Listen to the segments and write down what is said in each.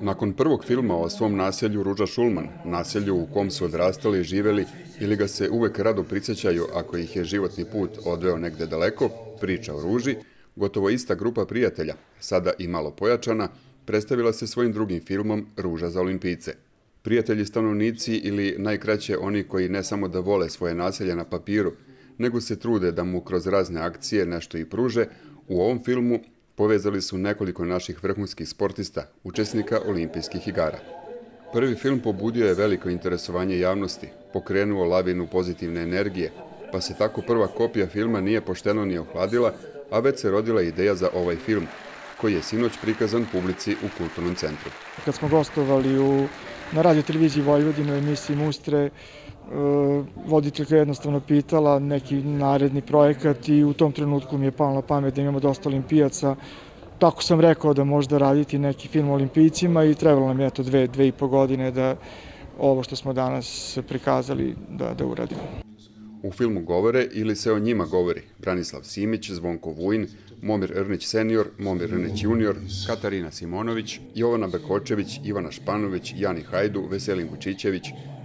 Nakon prvog filma o svom naselju Ruža Šulman, naselju u kom su odrastali i živeli ili ga se uvek rado prisjećaju ako ih je životni put odveo negde daleko, priča o Ruži, gotovo ista grupa prijatelja, sada i malo pojačana, predstavila se svojim drugim filmom Ruža za olimpijce. Prijatelji stanovnici ili najkraće oni koji ne samo da vole svoje naselje na papiru, nego se trude da mu kroz razne akcije nešto i pruže, u ovom filmu povezali su nekoliko naših vrhunskih sportista, učesnika olimpijskih igara. Prvi film pobudio je veliko interesovanje javnosti, pokrenuo lavinu pozitivne energije, pa se tako prva kopija filma nije pošteno ni ohladila, a već se rodila ideja za ovaj film, koji je sinoć prikazan publici u Kulturnom centru. Kad smo gostovali u, na radio televiziji Vojvodinu emisiji Mustre, e, voditeljka jednostavno pitala neki naredni projekat i u tom trenutku mi je palo na pamet da imamo dosta olimpijaca. Tako sam rekao da možda raditi neki film o olimpijcima i trebalo nam je to dve, dve i po godine da ovo što smo danas prikazali da, da uradimo. U filmu govore ili se o njima govori Branislav Simić, Zvonko Vujin, Momir Rnić senior, Momir Rnić junior, Katarina Simonović, Jovana Bekočević, Ivana Španović, Jani Hajdu, Veselin Vučićević,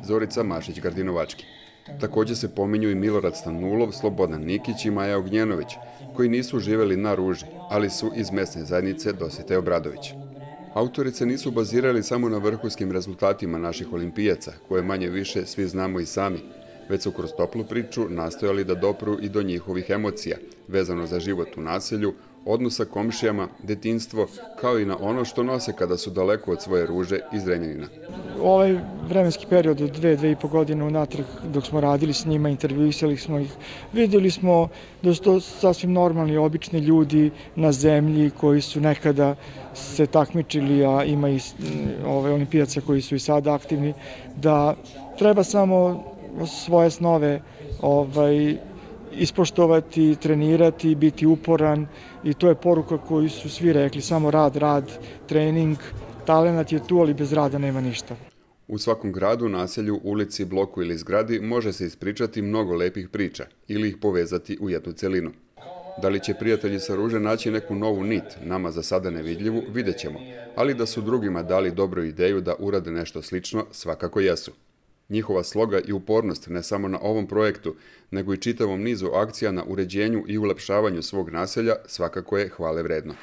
Zorica Mašić-Gardinovački. Takođe se pominju i Milorad Stanulov, Slobodan Nikić i Maja Ognjenović, koji nisu živeli na Ruži, ali su iz mesne zajednice Dosite Obradović. Autorice nisu bazirali samo na vrhunskim rezultatima naših olimpijaca, koje manje više svi znamo i sami, već su kroz toplu priču nastojali da dopru i do njihovih emocija, vezano za život u naselju, odnos sa komšijama, detinstvo, kao i na ono što nose kada su daleko od svoje ruže iz Renjanina. Ovaj vremenski period od dve, dve i po godine unatrag dok smo radili s njima, intervjuisali smo ih, videli smo da su to sasvim normalni, obični ljudi na zemlji koji su nekada se takmičili, a ima i ove olimpijaca koji su i sada aktivni, da treba samo svoje snove ovaj, ispoštovati, trenirati, biti uporan i to je poruka koju su svi rekli, samo rad, rad, trening, talenat je tu, ali bez rada nema ništa. U svakom gradu, naselju, ulici, bloku ili zgradi može se ispričati mnogo lepih priča ili ih povezati u jednu celinu. Da li će prijatelji sa Ruže naći neku novu nit, nama za sada nevidljivu, vidjet ćemo, ali da su drugima dali dobru ideju da urade nešto slično, svakako jesu. Njihova sloga i upornost ne samo na ovom projektu, nego i čitavom nizu akcija na uređenju i ulepšavanju svog naselja svakako je hvale vredno.